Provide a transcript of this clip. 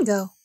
Mango